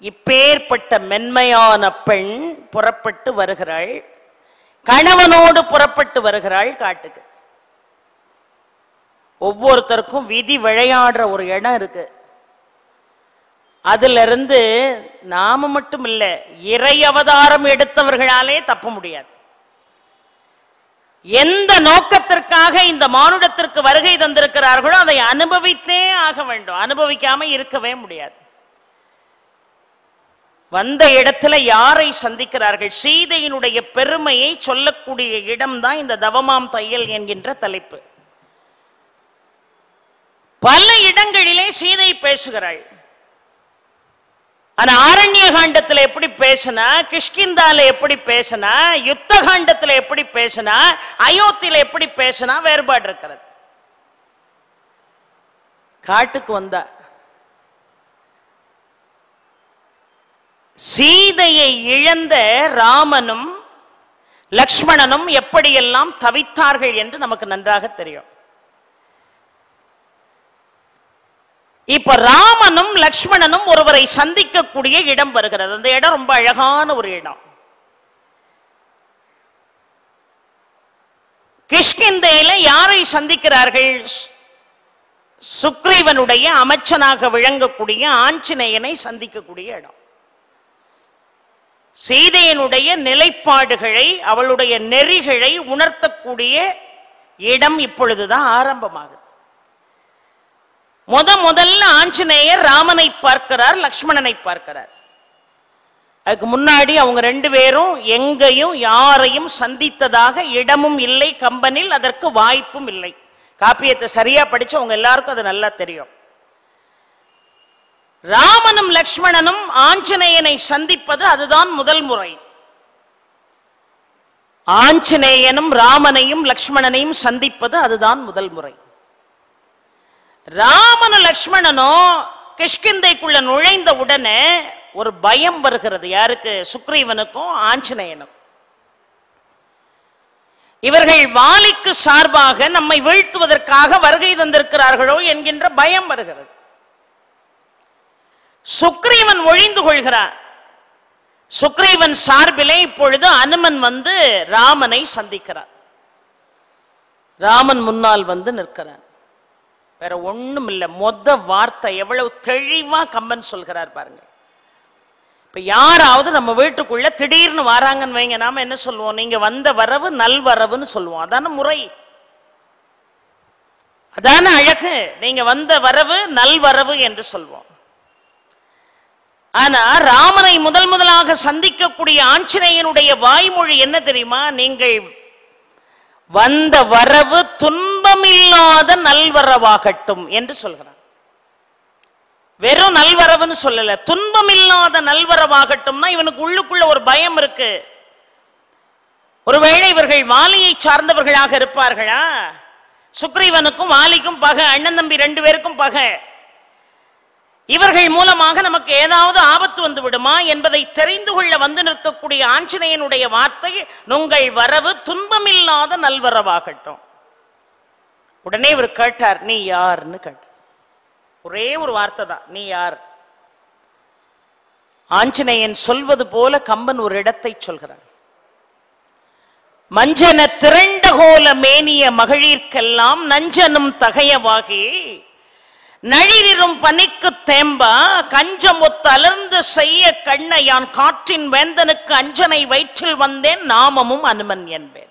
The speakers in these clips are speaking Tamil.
இப்பேற்பட்ட மென்மையான பெண் புறப்பட்டு வருகிறாள். கணவனோடு புறப்பட்டு வருகிறாள் காட்டுக்கு. ஒவ்வொருத்தருக்கும் விதி விளையாடுற ஒரு இடம் இருக்கு. அதிலிருந்து நாம மட்டும் இல்லை இறை அவதாரம் எடுத்தவர்களாலே தப்ப முடியாது. எந்த நோக்கத்திற்காக இந்த மானுடத்திற்கு வருகை தந்திருக்கிறார்களோ அதை அனுபவித்தே ஆக வேண்டும். அனுபவிக்காம இருக்கவே முடியாது. வந்த இடத்துல யாரை சந்திக்கிறார்கள்? சீதையினுடைய பெருமையை சொல்லக்கூடிய இடம்தான் இந்த தவமாம் தையல் என்கின்ற தலைப்பு. பல இடங்களிலே சீதை பேசுகிறாள். ஆனா ஆரண்ய காண்டத்துல எப்படி பேசினா கிஷ்கிந்தால எப்படி பேசினா யுத்த காண்டத்துல எப்படி பேசினா அயோத்தியில எப்படி பேசினா வேறுபாடு இருக்கிறது. காட்டுக்கு வந்தா சீதையை இழந்த ராமனும் லக்ஷ்மணனும் எப்படியெல்லாம் தவித்தார்கள் என்று நமக்கு நன்றாக தெரியும். இப்ப ராமனும் லக்ஷ்மணனும் ஒருவரை சந்திக்கக்கூடிய இடம் வருகிறது. அந்த இடம் ரொம்ப அழகான ஒரு இடம். கிஷ்கிந்தையில யாரை சந்திக்கிறார்கள்? சுக்ரீவனுடைய அமைச்சனாக விளங்கக்கூடிய ஆஞ்சநேயனை சந்திக்கக்கூடிய இடம். சீதையனுடைய நிலைப்பாடுகளை அவளுடைய நெறிகளை உணர்த்தக்கூடிய இடம் இப்பொழுதுதான் ஆரம்பமாகுது. முத முதல்ல ஆஞ்சநேயர் ராமனை பார்க்கிறார் லக்ஷ்மணனை பார்க்கிறார். அதுக்கு முன்னாடி அவங்க ரெண்டு பேரும் எங்கேயும் யாரையும் சந்தித்ததாக இடமும் இல்லை கம்பனில் அதற்கு வாய்ப்பும் இல்லை. காப்பியத்தை சரியா படிச்சவங்க எல்லாருக்கும் அது நல்லா தெரியும். ராமனும் லக்ஷ்மணனும் ஆஞ்சநேயனை சந்திப்பது அதுதான் முதல் முறை. ஆஞ்சநேயனும் ராமனையும் லக்ஷ்மணனையும் சந்திப்பது அதுதான் முதல் முறை. ராமனும் லக்ஷ்மணனும் கிஷ்கிந்தைக்குள்ள நுழைந்த உடனே ஒரு பயம் வருகிறது. யாருக்கு? சுக்ரீவனுக்கும் ஆஞ்சநேயனுக்கும். இவர்கள் வாலிக்கு சார்பாக நம்மை வீழ்த்துவதற்காக வருகை தந்திருக்கிறார்களோ என்கின்ற பயம் வருகிறது. சுக்ரீவன் ஒழிந்து கொள்கிறான் சுக்ரீவன் சார்பிலே இப்பொழுது அனுமன் வந்து ராமனை சந்திக்கிறார். ராமன் முன்னால் வந்து நிற்கிறான் வேற ஒண்ணும் இல்லை மொத்த வார்த்தை எவ்வளவு தெளிவா கம்பன் சொல்கிறார் பாருங்க. இப்ப யாராவது நம்ம வீட்டுக்குள்ள திடீர்னு வராங்கன்னு வைங்க நாம என்ன சொல்லுவோம்? நீங்க வந்த வரவு நல்வரவுன்னு சொல்லுவோம். அதான முறை. அதான அழகு. நீங்க வந்த வரவு நல்வரவு என்று சொல்வோம் ஆனா ராமனை முதல் முதலாக சந்திக்கக்கூடிய ஆஞ்சநேயனுடைய வாய்மொழி என்ன தெரியுமா? நீங்கள் வந்த வரவு துன்பமில்லாத நல்வரவாகட்டும் என்று சொல்கிறான் வெறும் நல்வரவுன்னு சொல்லல துன்பமில்லாத நல்வரவாகட்டும்னா இவனுக்கு உள்ளுக்குள்ள ஒரு பயம் இருக்கு. ஒருவேளை இவர்கள் வாலியை சார்ந்தவர்களாக இருப்பார்களா? சுக்ரீவனுக்கும் வாலிக்கும் பகை அண்ணன் தம்பி ரெண்டு பேருக்கும் பகை. இவர்கள் மூலமாக நமக்கு ஏதாவது ஆபத்து வந்து விடுமா என்பதை தெரிந்து கொள்ள வந்து நிற்கக்கூடிய ஆஞ்சநேயனுடைய வார்த்தை உங்கள் வரவு துன்பமில்லாத நல்வரவாகட்டும். உடனே இவர் கேட்டார் நீ யாருன்னு கேட்டார். ஒரே ஒரு வார்த்தை தான் நீ யார்? ஆஞ்சநேயன் சொல்வது போல கம்பன் ஒரு இடத்தை சொல்கிறார். மஞ்சன திரண்டகோல மேனிய மகளிர்க்கெல்லாம் நஞ்சனும் தகையவாகி நழிரிரும் பனிக்கு தேம்பா கஞ்சம் ஒத்தலர்ந்து செய்ய கண்ணை யான் காற்றின் வேந்தனுக்கு அஞ்சனை வயிற்றில் வந்தேன் நாமமும் அனுமன் என்பேன்.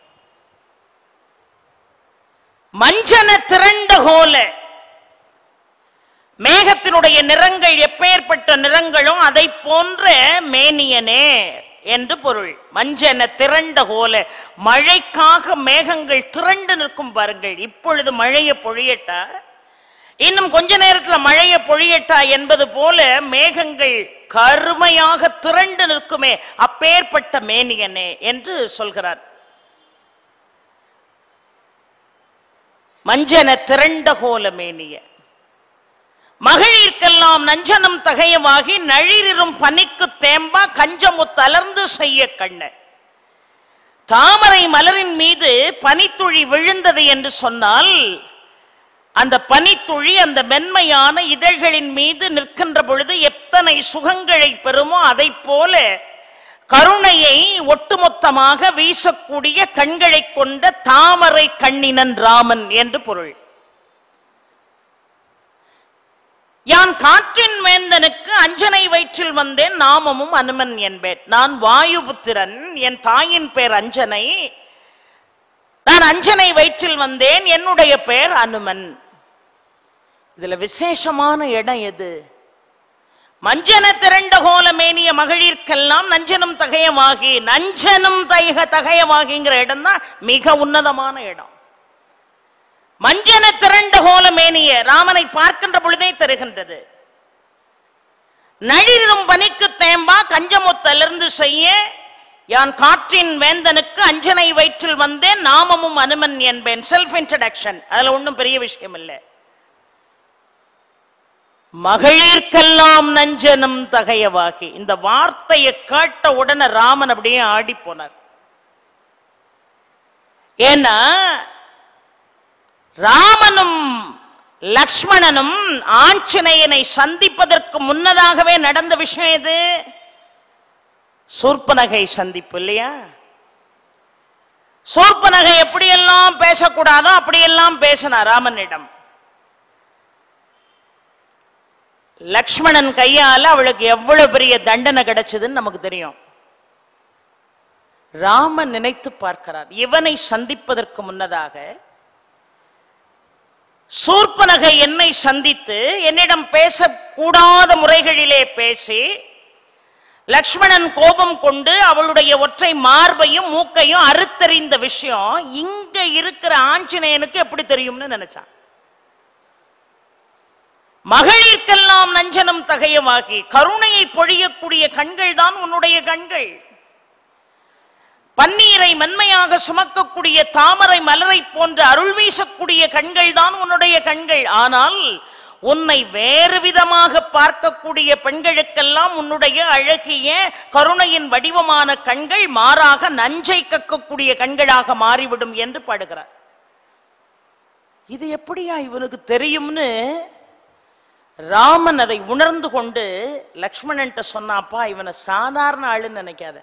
மஞ்சன திரண்ட கோல. மேகத்தினுடைய நிறங்கள் எப்பேற்பட்ட நிறங்களும் அதை போன்ற மேனியனே என்று பொருள். மஞ்சன திரண்ட கோல. மழைக்காக மேகங்கள் திரண்டு நிற்கும் பாருங்கள் இப்பொழுது மழையை பொழியட்டா? இன்னும் கொஞ்ச நேரத்தில் மழையை பொழியட்டா என்பது போல மேகங்கள் கருமையாக திரண்டு நிற்குமே அப்பேற்பட்ட மேனியனே என்று சொல்கிறார். மஞ்சன திரண்ட கோல மேனிய. மகளிர்க்கெல்லாம் நஞ்சனம் தகையவாகி நழிரிரும் பனிக்கு தேம்பா கஞ்சமு தளர்ந்து செய்ய கண்ண. தாமரை மலரின் மீது பனித்துழி விழுந்தது என்று சொன்னால் அந்த பனித்துழி அந்த மென்மையான இதழ்களின் மீது நிற்கின்ற பொழுது எத்தனை சுகங்களை பெறுமோ அதை போல கருணையை ஒட்டுமொத்தமாக வீசக்கூடிய கண்களை கொண்ட தாமரை கண்ணினன் ராமன் என்று பொருள். யான் காற்றின் வேந்தனுக்கு அஞ்சனை வயிற்றில் வந்தேன் நாமமும் அனுமன் என்பேன். நான் வாயுபுத்திரன் என் தாயின் பேர் அஞ்சனை. நான் அஞ்சனை வயிற்றில் வந்தேன் என்னுடைய பெயர் அனுமன். இதுல விசேஷமான இடம் எது? மஞ்சன திரண்ட கோலமேனிய மகளிர்க்கெல்லாம் நஞ்சனும் தகையமாகி நஞ்சனும் தைக தகையமாகிங்கிற இடம் தான் மிக உன்னதமான இடம். மஞ்சன திரண்ட கோலமேனிய ராமனை பார்க்கின்ற பொழுதே தருகின்றது. நழிரும் பனிக்கு தேம்பா கஞ்சமுத்தலிருந்து செய்ய யான் காற்றின் வேந்தனுக்கு அஞ்சனை வயிற்றில் வந்தேன் நாமமும் அனுமன் என்பேன். செல்ஃப் இன்ட்ரடக்ஷன் அதுல ஒன்றும் பெரிய விஷயம் இல்லை மகளிர்க்கெல்லாம் நஞ்சனும் தகையவாகி. இந்த வார்த்தையை கேட்ட உடனே ராமன் அப்படியே ஆடி போனார் ஏன்னா ராமனும் லக்ஷ்மணனும் ஆஞ்சநேயனை சந்திப்பதற்கு முன்னதாகவே நடந்த விஷயம் எது? சூர்பனகை சந்திப்பு இல்லையா? சூர்பனகை எப்படியெல்லாம் பேசக்கூடாதோ அப்படியெல்லாம் பேசினார் ராமனிடம். லக்ஷ்மணன் கையால அவளுக்கு எவ்வளவு பெரிய தண்டனை கிடைச்சதுன்னு நமக்கு தெரியும். ராமன் நினைத்து பார்க்கிறார் இவனை சந்திப்பதற்கு முன்னதாக சூர்பனகை என்னை சந்தித்து என்னிடம் பேசக்கூடாத முறைகளிலே பேசி லக்ஷ்மணன் கோபம் கொண்டு அவளுடைய ஒற்றை மார்பையும் மூக்கையும் அறுத்தறிந்த விஷயம் இங்க இருக்கிற ஆஞ்சநேயனுக்கு எப்படி தெரியும்னு நினைச்சான். மகளிர்க்கெல்லாம் நஞ்சனம் தகையமாகி கருணையை பொழியக்கூடிய கண்கள் தான் உன்னுடைய கண்கள். பன்னீரை மென்மையாக சுமக்கக்கூடிய தாமரை மலரை போன்ற அருள் வீசக்கூடிய கண்கள் தான் உன்னுடைய கண்கள். ஆனால் உன்னை வேறு விதமாக பார்க்கக்கூடிய பெண்களுக்கெல்லாம் உன்னுடைய அழகிய கருணையின் வடிவமான கண்கள் மாறாக நஞ்சை கக்கக்கூடிய கண்களாக மாறிவிடும் என்று பாடுகிறார். இது எப்படியா இவனுக்கு தெரியும்னு ராமன் அதை உணர்ந்து கொண்டு லக்ஷ்மணன்ட்ட சொன்னாப்பா இவனை சாதாரண ஆளுன்னு நினைக்காத.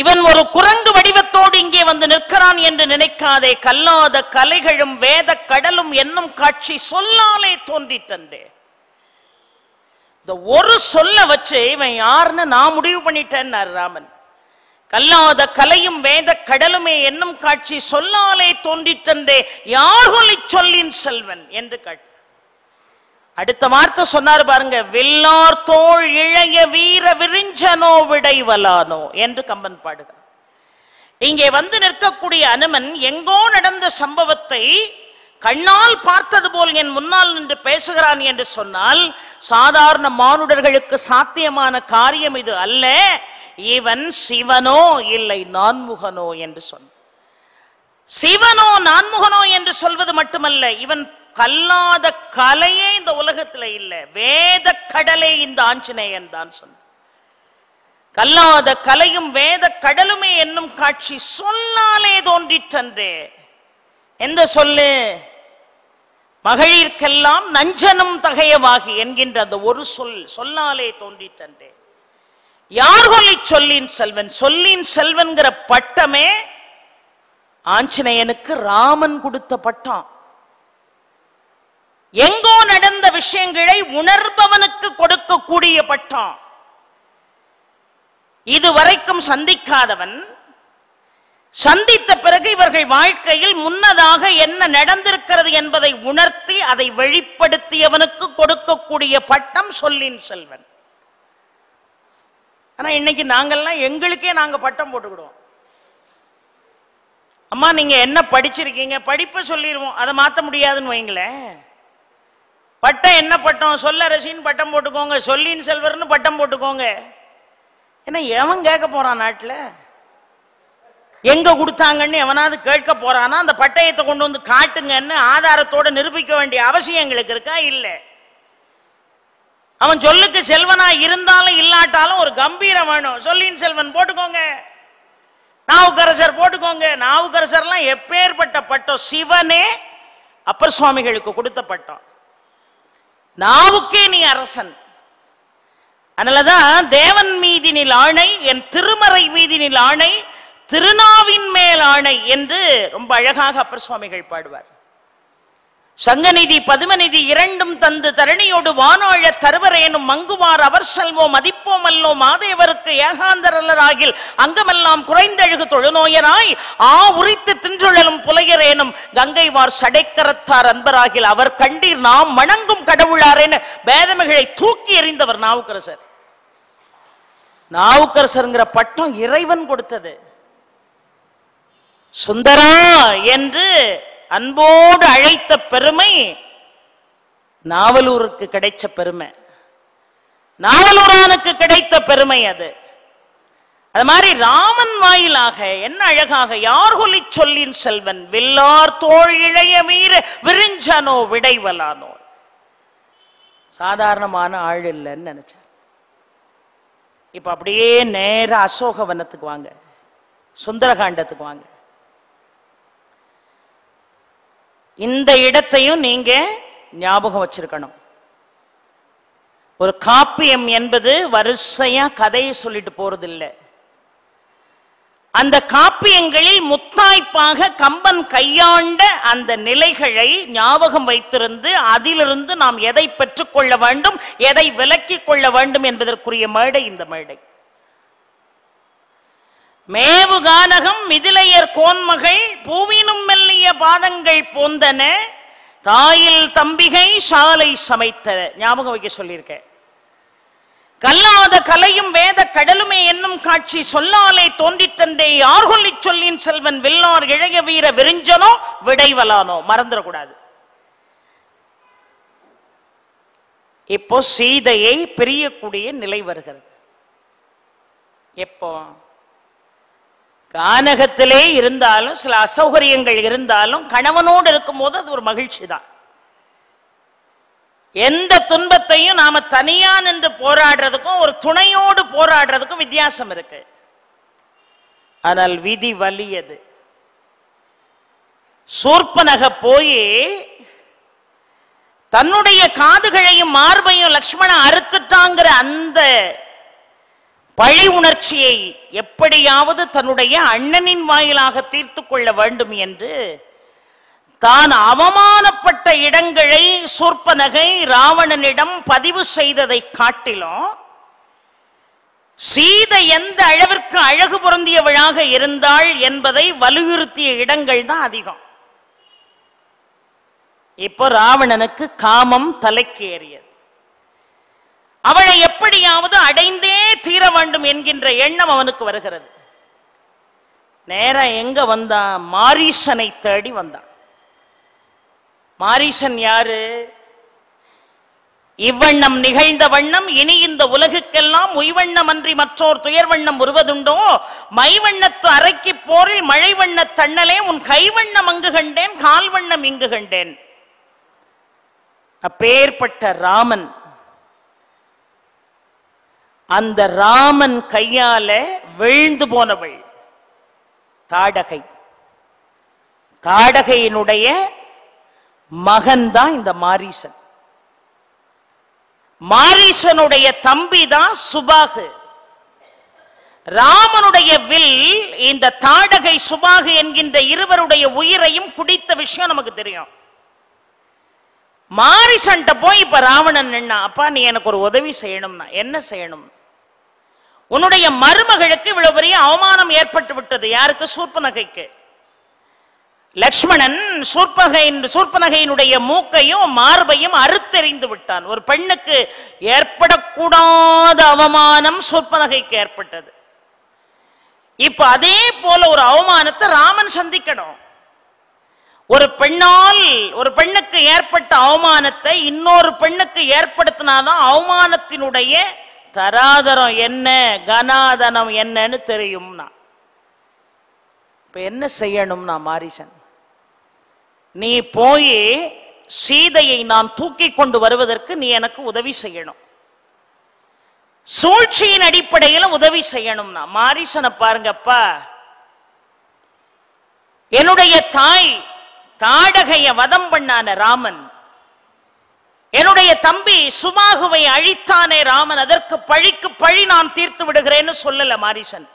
இவன் ஒரு குரங்கு வடிவத்தோடு இங்கே வந்து நிற்கிறான் என்று நினைக்காதே கல்லாத கலைகளும் வேத கடலும் என்னும் காட்சி சொல்லாலே தோன்றிட்டன்றே. இந்த ஒரு சொல்ல வச்சு இவன் யாருன்னு நான் முடிவு பண்ணிட்டேன்னார் ராமன். கல்லாத கலையும் வேத கடலுமே என்னும் காட்சி சொல்லாலே தோன்றிட்டன்றே யார்கொலி சொல்லின் செல்வன்? என்று காட்டு அடுத்த வார்த்தை சொன்னார் பாருங்க வில்லார் தோள் இழைய வீர விரிஞ்சனோ விடைவலானோ? என்று கம்பன் பாடுகிறார். இங்கே வந்து நிற்கக்கூடிய அனுமன் எங்கோ நடந்த சம்பவத்தை கண்ணால் பார்த்தது போல் என் முன்னால் நின்று பேசுகிறான் என்று சொன்னால் சாதாரண மானுடர்களுக்கு சாத்தியமான காரியம் இது அல்ல. இவன் சிவனோ இல்லை நான்முகனோ என்று சொன்ன சிவனோ நான்முகனோ என்று சொல்வது மட்டுமல்ல இவன் கல்லாத கலையே இந்த உலகத்துல இல்ல வேத கடலே இந்த ஆஞ்சநேயன் தான் சொன்ன கல்லாத கலையும் வேத கடலுமே என்னும் காட்சி சொல்லாலே தோன்றிற்றன்றே. எந்த சொல்லு? மகளிர்க்கெல்லாம் நஞ்சனும் தகையவாகி என்கின்ற அந்த ஒரு சொல் சொல்லாலே தோன்றிற்றன்றே. யார் சொல்லின் செல்வன்? சொல்லின் செல்வன்கிற பட்டமே ஆஞ்சநேயனுக்கு ராமன் கொடுத்த பட்டம். எங்கோ நடந்த விஷயங்களை உணர்பவனுக்கு கொடுக்கக்கூடிய பட்டம். இதுவரைக்கும் சந்திக்காதவன் சந்தித்த பிறகு இவர்கள் வாழ்க்கையில் முன்னதாக என்ன நடந்திருக்கிறது என்பதை உணர்த்தி அதை வெளிப்படுத்தியவனுக்கு கொடுக்கக்கூடிய பட்டம் சொல்லின் செல்வன். ஆனால் இன்னைக்கு நாங்கள்லாம் எங்களுக்கே நாங்கள் பட்டம் போட்டுக்கிடுவோம். அம்மா நீங்கள் என்ன படிச்சிருக்கீங்க? படிப்பை சொல்லிடுவோம் அதை மாற்ற முடியாதுன்னு வைங்களேன். பட்டம் என்ன பட்டம்? சொல்ல ரசின்னு பட்டம் போட்டுக்கோங்க. சொல்லின் செல்வர்னு பட்டம் போட்டுக்கோங்க. ஏன்னா எவன் கேட்க போறான் நாட்டில்? எங்க கொடுத்தாங்கன்னு எவனாவது கேட்க போறானா? அந்த பட்டயத்தை கொண்டு வந்து காட்டுங்கன்னு ஆதாரத்தோடு நிரூபிக்க வேண்டிய அவசியம் எங்களுக்கு இருக்கா? இல்லை. அவன் சொல்லுக்கு செல்வனா இருந்தாலும் இல்லாட்டாலும் ஒரு கம்பீரம் வேணும். சொல்லின் செல்வன் போட்டுக்கோங்க. நாவுக்கரசர் போட்டுக்கோங்க. நாவுக்கரசர்லாம் எப்பேற்பட்ட பட்டம்? சிவனே அப்பர் சுவாமிகளுக்கு கொடுத்த பட்டம். நாவுக்கே நீ அரசன். அதனாலதான் தேவன் மீதினில் ஆணை என் திருமறை மீதினில் ஆணை திருநாவின் மேல் ஆணை என்று ரொம்ப அழகாக அப்பர் சுவாமிகள் பாடுவார். சங்கநிதி பதுமநிதி இரண்டும் தந்து தரணியோடு வானாழ தருவரேனும் மங்குவார் அவர் செல்வோம் மதிப்போம் அல்லோ மாதேவருக்கு ஏகாந்தரலராகில் அங்கமெல்லாம் குறைந்தழுகு தொழுநோயராய் ஆ உரித்து தின்றுழலும் புலையரேனும் கங்கைவார் சடைக்கரத்தார் அன்பராகில் அவர் கண்டீர் நாம் வணங்கும் கடவுளாரேன்னு வேதமைகளை தூக்கி எறிந்தவர் நாவுக்கரசர். நாவுக்கரசருங்கிற பட்டம் இறைவன் கொடுத்தது. சுந்தரா என்று அன்போடு அழைத்த பெருமை நாவலூருக்கு கிடைச்ச பெருமை. நாவலூரானுக்கு கிடைத்த பெருமை அது. அது மாதிரி ராமன் வாயிலாக என்ன அழகாக யார் சொல்லி சொல்லின் செல்வன்? வில்லார் தோல் இழைய வீர விரிஞ்சனோ விடைவலானோ. சாதாரணமான ஆள் இல்லைன்னு நினைச்சார் இப்ப அப்படியே நேர அசோகவனத்துக்கு வாங்க சுந்தரகாண்டத்துக்கு வாங்க. இந்த இடத்தையும் நீங்க ஞாபகம் வச்சிருக்கணும். ஒரு காப்பியம் என்பது வரிசையா கதையை சொல்லிட்டு போறது இல்லை அந்த காப்பியங்களில் முத்தாய்ப்பாக கம்பன் கையாண்ட அந்த நிலைகளை ஞாபகம் வைத்திருந்து அதிலிருந்து நாம் எதை பெற்றுக்கொள்ள வேண்டும் எதை விலக்கிக் கொள்ள வேண்டும் என்பதற்குரிய மேடை இந்த மேடை. மேவு கானகம் மிதிலையர் கோன்மகள் பூவினும் மெல்லிய பாதங்கள் போந்தன தாயில் தம்பிகை சாலை சமைத்த ஞாபகம் வைக்க சொல்லியிருக்கேன். கல்லாத கலையும் வேத கடலுமே என்னும் காட்சி சொல்லாலே தோன்றிற்றன்றே யார் சொல்லிச் சொல்லின் செல்வன் வில்லார் இழைய வீர விரிஞ்சனோ விடைவலானோ? மறந்துடக்கூடாது. இப்போ சீதையை பிரியக்கூடிய நிலை வருகிறது. எப்போ? கானகத்திலே இருந்தாலும் சில அசௌகரியங்கள் இருந்தாலும் கணவனோடு இருக்கும்போது அது ஒரு மகிழ்ச்சி தான் எந்த துன்பத்தையும் நாம தனியா நின்று போராடுறதுக்கும் ஒரு துணையோடு போராடுறதுக்கும் வித்தியாசம் இருக்கு. ஆனால் விதி வலியது. சூர்பனக போய் தன்னுடைய காதுகளையும் மார்பையும் லக்ஷ்மண அறுத்துட்டாங்கிற அந்த பழி உணர்ச்சியை எப்படியாவது தன்னுடைய அண்ணனின் வாயிலாக தீர்த்து கொள்ள வேண்டும் என்று தான் அவமானப்பட்ட இடங்களை சூர்பனகை ராவணனிடம் பதிவு செய்ததை காட்டிலும் சீதை எந்த அளவிற்கு அழகு பொருந்தியவளாக இருந்தாள் என்பதை வலியுறுத்திய இடங்கள் தான் அதிகம். இப்போ ராவணனுக்கு காமம் தலைக்கு ஏறியது அவளை எப்படியாவது அடைந்தே தீர வேண்டும் என்கின்ற எண்ணம் அவனுக்கு வருகிறது. நேரா எங்க வந்தான் மாரீசனை தேடி வந்தான் மாரீசன் யாரு? இவ்வண்ணம் நிகழ்ந்த வண்ணம் இனி இந்த உலகுக்கெல்லாம் உய்வண்ணம் அன்றி மற்றோர் துயர்வண்ணம் உருவதுண்டோ? மைவண்ணத்து அரைக்கு போரில் மழை வண்ணத் தண்ணலே உன் கைவண்ணம் அங்கு கண்டேன் கால்வண்ணம் இங்கு கண்டேன். அப்பேற்பட்ட ராமன் அந்த ராமன் கையால விழுந்து போனவள் தாடகை. தாடகையினுடைய மகன்தான் இந்த மாரீசன். மாரீசனுடைய தம்பி தான் சுபாகு. ராமனுடைய வில் இந்த தாடகை சுபாகு என்கின்ற இருவருடைய உயிரையும் குடித்த விஷயம் நமக்கு தெரியும். மாரிசன்ட்ட போய் இப்ப ராவணன் நின்னா அப்பா நீ எனக்கு ஒரு உதவி செய்யணும்னா என்ன செய்யணும்? உன்னுடைய மருமகளுக்கு இவ்வளவு பெரிய அவமானம் ஏற்பட்டு விட்டது யாருக்கு? சூர்பநகைக்கு லக்ஷ்மணன் சூர்பகையின் சூர்பநகையினுடைய மூக்கையும் மார்பையும் அறுத்தெறிந்து விட்டான். ஒரு பெண்ணுக்கு ஏற்படக்கூடாத அவமானம் சூர்பநகைக்கு ஏற்பட்டது. இப்ப அதே போல ஒரு அவமானத்தை ராமன் சந்திக்கணும். ஒரு பெண்ணால் ஒரு பெண்ணுக்கு ஏற்பட்ட அவமானத்தை இன்னொரு பெண்ணுக்கு ஏற்படுத்தினாதான் அவமானத்தினுடைய தராதரம் என்ன கனாதனம் என்னன்னு தெரியும்னா. இப்போ என்ன செய்யணும்னா மாரிசன்? நீ போய் சீதையை நான் தூக்கி கொண்டு வருவதற்கு நீ எனக்கு உதவி செய்யணும். சூழ்ச்சியின் அடிப்படையில் உதவி செய்யணும்னா. மாரிசனை பாருங்கப்பா. என்னுடைய தாய் தாடகைய வதம் பண்ணான ராமன். என்னுடைய தம்பி சுமாகுவை அழித்தானே ராமன் அதற்கு பழிக்கு பழி நான் தீர்த்து விடுகிறேன்னு சொல்லல மாரிசன்.